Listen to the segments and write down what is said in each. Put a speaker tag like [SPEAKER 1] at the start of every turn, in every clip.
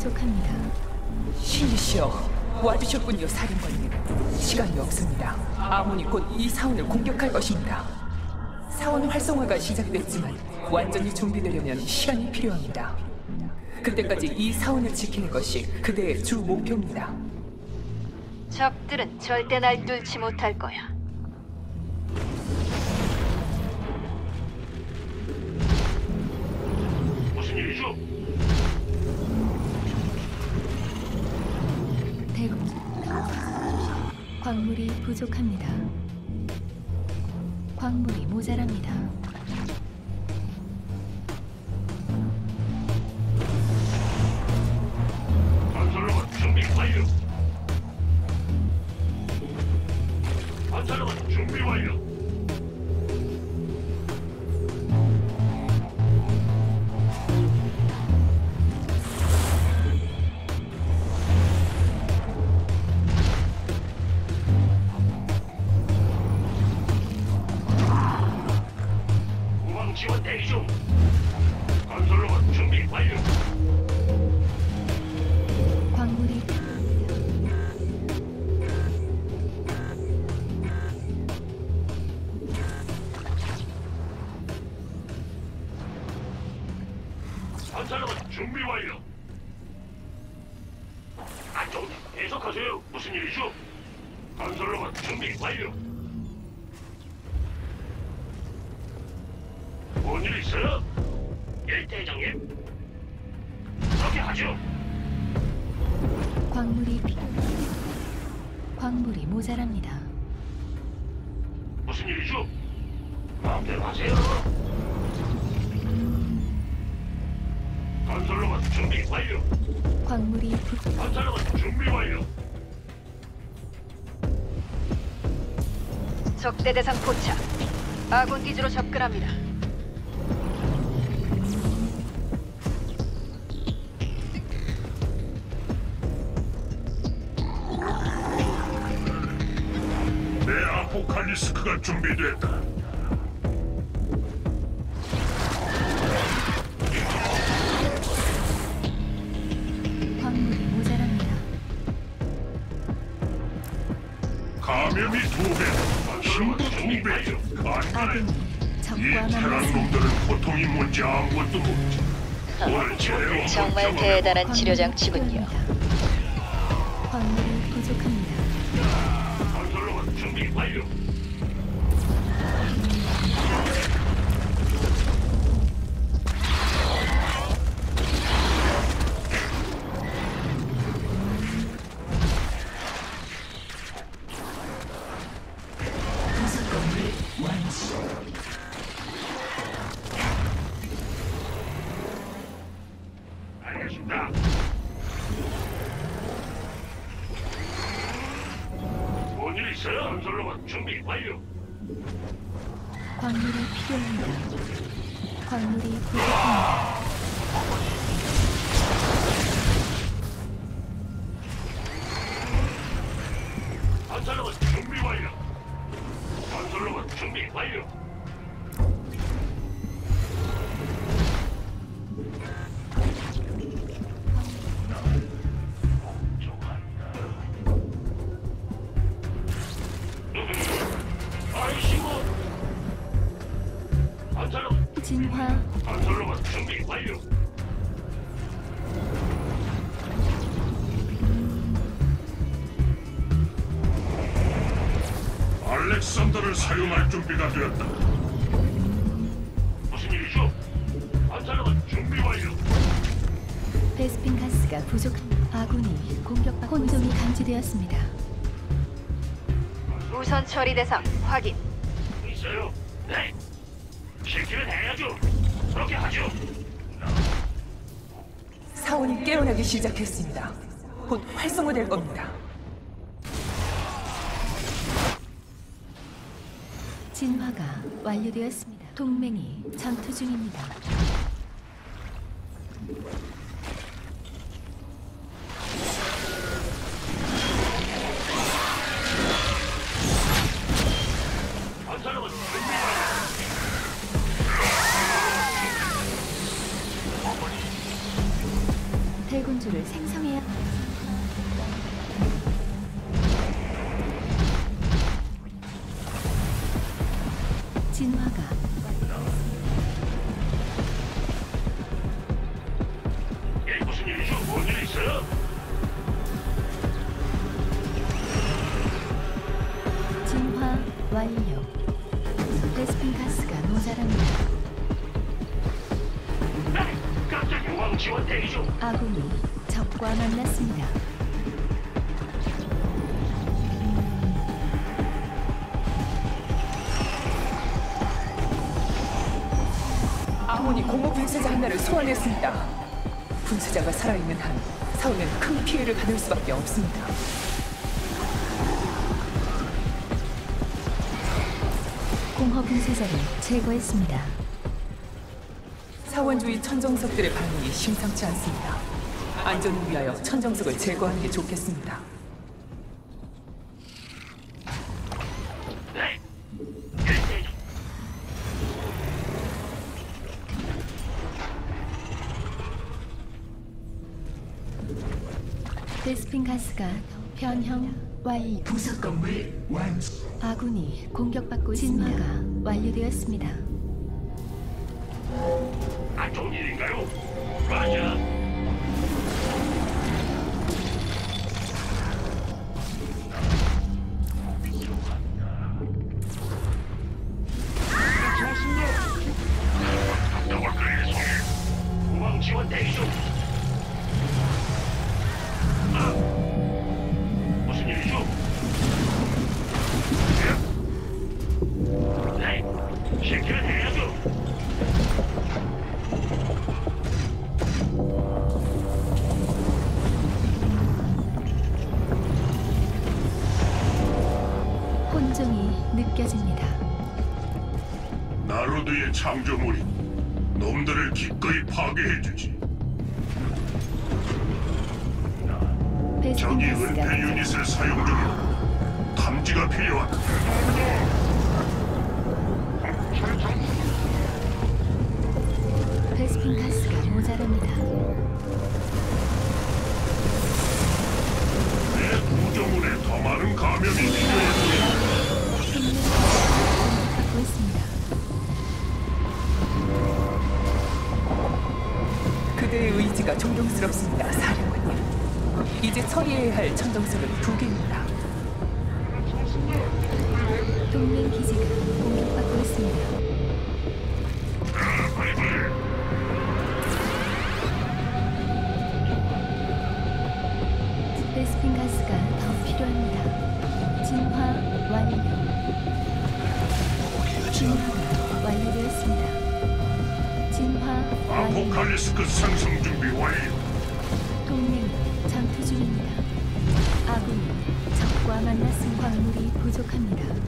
[SPEAKER 1] 부족합니다.
[SPEAKER 2] 신이시여 와주셨군요 사령관님 시간이 없습니다 아몬이 곧 이 사원을 공격할 것입니다 사원 활성화가 시작됐지만 완전히 준비되려면 시간이 필요합니다 그때까지 이 사원을 지키는 것이 그대의 주 목표입니다
[SPEAKER 3] 적들은 절대 날 뚫지 못할 거야.
[SPEAKER 4] 무슨 일이죠?
[SPEAKER 1] 광물이 부족합니다. 광물이 모자랍니다.
[SPEAKER 4] 일이죠? 마음대로 하세요. 건설로만 준비 완료.
[SPEAKER 1] 광물이 부...
[SPEAKER 4] 건설로만 준비 완료.
[SPEAKER 3] 적대 대상 포착. 아군 기지로 접근합니다.
[SPEAKER 4] 아포칼리스크가 준비됐다.
[SPEAKER 1] 광물이 모자랍니다.
[SPEAKER 4] 감염이 두 배, 힘도 두 배. 간단해.
[SPEAKER 1] 아군이
[SPEAKER 4] 이
[SPEAKER 1] 적과
[SPEAKER 4] 테란. 놈들은 고통이 뭔지 아무것도 모르지. 오늘 제대로
[SPEAKER 3] 정말
[SPEAKER 4] 한번
[SPEAKER 3] 대단한 치료 장치군요.
[SPEAKER 1] 광물이
[SPEAKER 4] 완료.
[SPEAKER 1] 광물이 필요합니다.
[SPEAKER 4] 알렉산더를 사용할 준비가 되었다. 무슨 일이죠? 건설로만 준비 완료.
[SPEAKER 1] 베스핀 가스가 부족. 아군이 공격받고 혼종이 감지되었습니다.
[SPEAKER 3] 우선 처리 대상 확인.
[SPEAKER 4] 있어요? 네. 시키면 해야죠. 그렇게 하죠.
[SPEAKER 2] 사원이 깨어나기 시작했습니다 곧 활성화될 겁니다
[SPEAKER 1] 진화가 완료되었습니다. 동맹이 전투 중입니다. 아군이 적과 만났습니다.
[SPEAKER 2] 아몬이 공허 분쇄자 하나를 소환했습니다. 분쇄자가 살아있는 한 사원은 큰 피해를 받을 수밖에 없습니다.
[SPEAKER 1] 공허 분쇄자를 제거했습니다.
[SPEAKER 2] 사원주의 천정석들의 반응이 심상치 않습니다. 안전을 위하여 천정석을 제거하는 게 좋겠습니다.
[SPEAKER 1] 베스핀 가스가 변형 완료.
[SPEAKER 5] 부속 건물 완성.
[SPEAKER 1] 아군이 공격받고 진화가 완료되었습니다.
[SPEAKER 4] 안 좋은 일인가요? 맞아. 지원 대기 중. 아, 무슨 일이죠? 예? 네, 시키면 해야죠.
[SPEAKER 1] 혼종이 느껴집니다.
[SPEAKER 4] 나로드의 창조물이 기꺼이 파괴해주지. 적이 은폐 유닛을 사용 중이다. 탐지가 필요하다.
[SPEAKER 1] 베스핀 가스가 모자랍니다.
[SPEAKER 4] 내 구조물에 더 많은 감염이 필요해.
[SPEAKER 2] 존경스럽습니다, 사령관님. 이제 처리해야 할 천정석은 두 개입니다.
[SPEAKER 1] 동맹 기지가 공격받고 있습니다.
[SPEAKER 4] 칼리스크 상승 준비 완료.
[SPEAKER 1] 동맹이 전투 중입니다. 아군이 적과 만났은 광물이 부족합니다.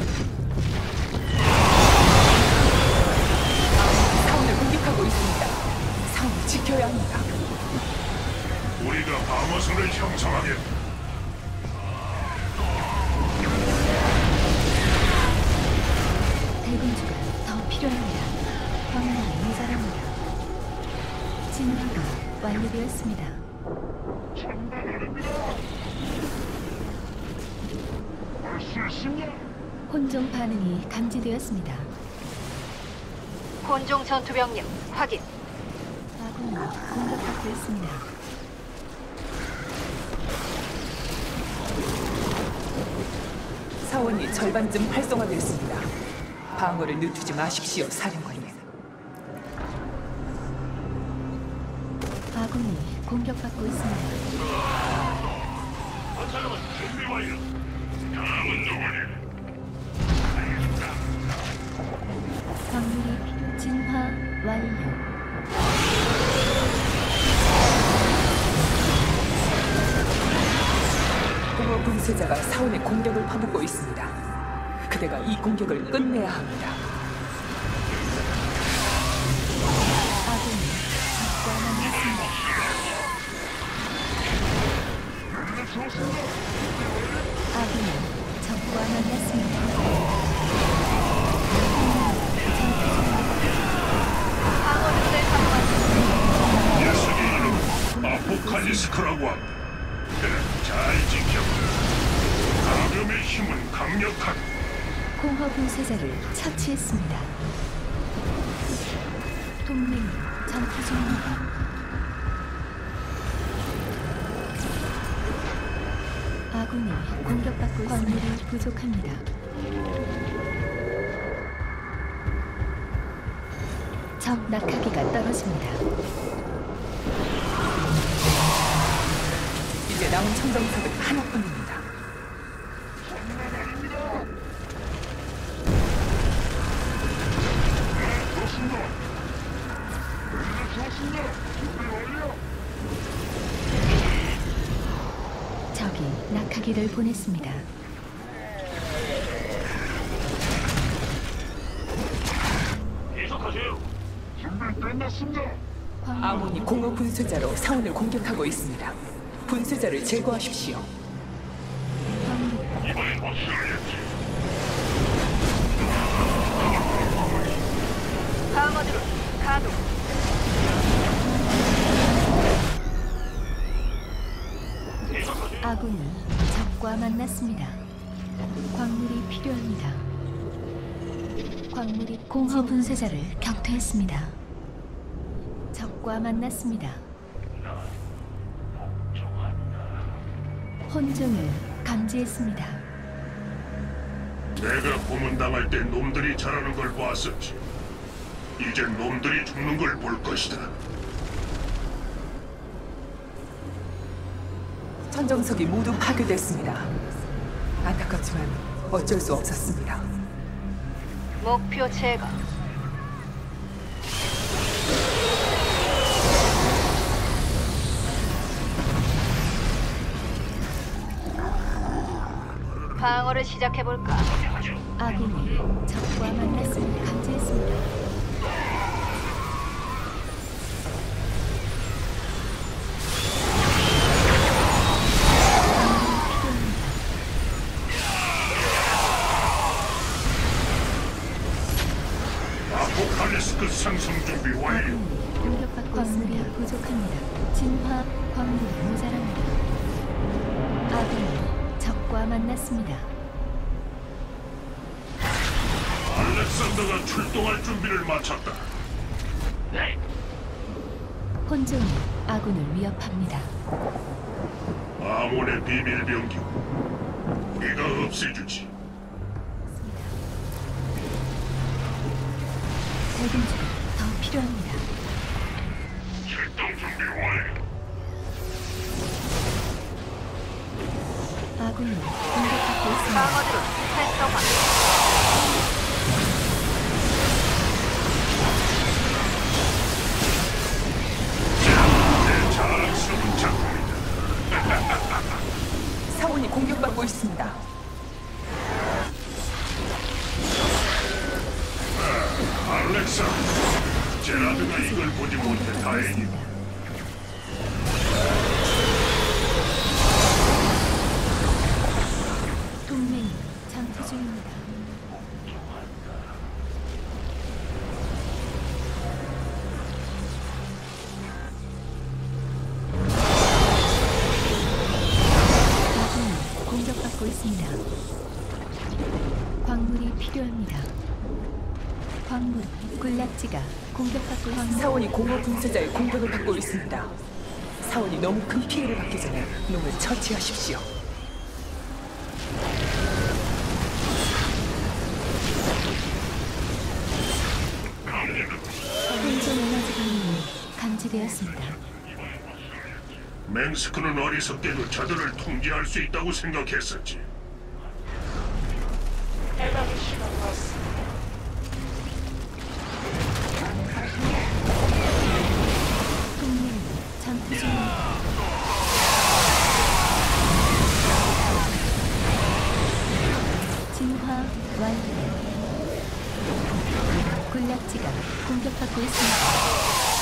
[SPEAKER 1] 완료되었습니다. 혼종 반응이 감지되었습니다.
[SPEAKER 3] 혼종 전투 병력 확인.
[SPEAKER 1] 아군이 공격받고 있습니다.
[SPEAKER 2] 사원이 절반쯤 활성화됐습니다. 방어를 늦추지 마십시오, 사령관님.
[SPEAKER 1] 아군이 공격받고 있습니다. 광물이 필요. 진화 완료.
[SPEAKER 2] 공허 분쇄자가 사원의 공격을 퍼붓고 있습니다. 그대가 이 공격을 끝내야 합니다.
[SPEAKER 1] 공격받고 광물이 부족합니다. 적 낙하기가 떨어집니다.
[SPEAKER 2] 이제 남은 청정석은 하나뿐
[SPEAKER 1] 보냈습니다.
[SPEAKER 4] 계속하세요. 준비 끝났습니다.
[SPEAKER 2] 아몬이 공허 분쇄자로 사원을 공격하고 있습니다. 분쇄자를 제거하십시오.
[SPEAKER 1] 광물
[SPEAKER 4] 이번엔 확실하겠지.
[SPEAKER 3] 방어드론 가동.
[SPEAKER 1] 아군이 적과 만났습니다. 광물이 필요합니다. 광물이 공허 분쇄자를 격퇴했습니다. 적과 만났습니다. 혼종을 감지했습니다.
[SPEAKER 4] 내가 고문당할 때 놈들이 자라는 걸 봤었지. 이제 놈들이 죽는 걸 볼 것이다.
[SPEAKER 2] 천정석이 모두 파괴됐습니다. 안타깝지만 어쩔 수 없었습니다.
[SPEAKER 3] 목표 제거. 방어를 시작해 볼까?
[SPEAKER 1] 아군이 적과 만났습니다. 감지했습니다. 만났습니다.
[SPEAKER 4] 알렉산더가 출동할 준비를 마쳤다.
[SPEAKER 1] 혼종이 아군을 위협합니다.
[SPEAKER 4] 아몬의 비밀 병기. 우리가 없애주지.
[SPEAKER 1] 대군주가 더 필요합니다.
[SPEAKER 4] 출동 준비 완료.
[SPEAKER 1] 공격받고
[SPEAKER 2] 사원이 공격받고 있습니다.
[SPEAKER 4] 알렉산더. 제라드가 이걸 보지 못해 다행이다.
[SPEAKER 1] 군락지가 공격받고 있습니다.
[SPEAKER 2] 사원이 공허 분쇄자의 공격을 받고 있습니다. 사원이 너무 큰 피해를 받기 전에 놈을 처치하십시오.
[SPEAKER 1] 감지되었습니다.
[SPEAKER 4] 맹스크는 어리석게도 저들을 통제할 수 있다고 생각했었지.
[SPEAKER 1] 동맹이 전투 중입니다. 진화 완료. 군락지가 공격받고 있습니다.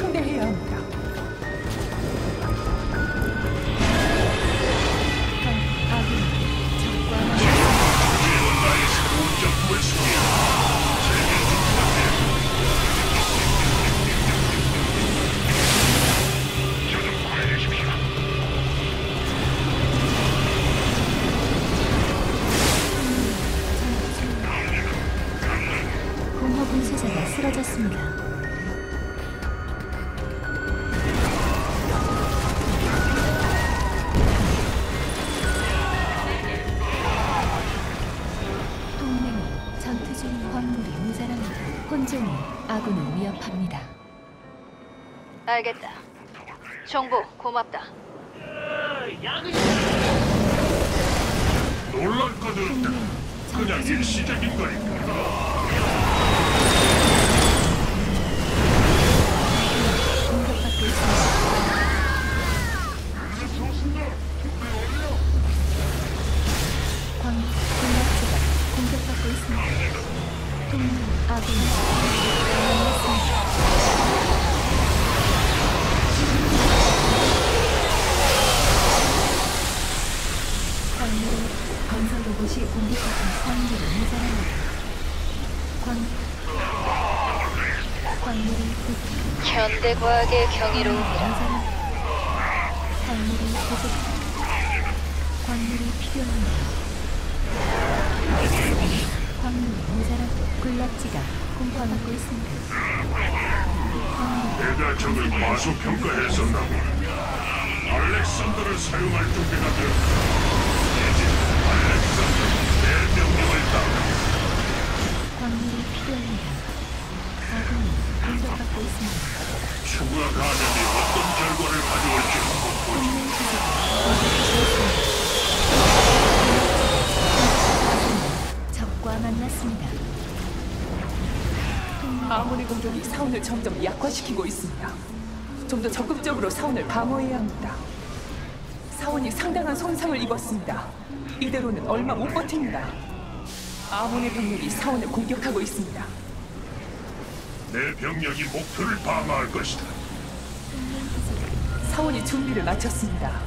[SPEAKER 2] 상대해야 합니다.
[SPEAKER 1] 혼종이 아군을 위협합니다.
[SPEAKER 3] 알겠다. 정보 고맙다.
[SPEAKER 4] 놀랄 없다. 그냥 일시적인 거니까.
[SPEAKER 1] 공격받고 있습니다. 광 군락지가 공격받고 있습니다. 동맹 건설 로봇이 공격하는 광물이 모자랍니다. 광 광물이 부-
[SPEAKER 3] 현대 과학의 경이로움이라.
[SPEAKER 1] 모자랍니다. 광물이 부족. 광물이 필요합니다. 모자라고 군락지가 공포하고 있습니다.
[SPEAKER 4] 내가 적을 과소평가했었나 보다. 알렉산더를 사용할 준비가 되었다. 이제 알렉산더 내 명령을 따라.
[SPEAKER 1] 광물이 필요합니다. 아군이 공격받고 있습니다.
[SPEAKER 4] 추가 감염이 어떤 결과를 가져올지.
[SPEAKER 1] 동맹 기지가 공격받고 있습니다. 적과 만났습니다.
[SPEAKER 2] 아몬의 공격이 사원을 점점 약화시키고 있습니다. 좀 더 적극적으로 사원을 방어해야 합니다. 사원이 상당한 손상을 입었습니다. 이대로는 얼마 못 버팁니다. 아몬의 병력이 사원을 공격하고 있습니다.
[SPEAKER 4] 내 병력이 목표를 방어할 것이다.
[SPEAKER 2] 사원이 준비를 마쳤습니다.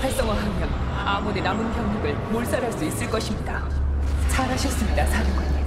[SPEAKER 2] 활성화하면 아몬의 남은 병력을 몰살할 수 있을 것입니다. 잘하셨습니다, 사령관님.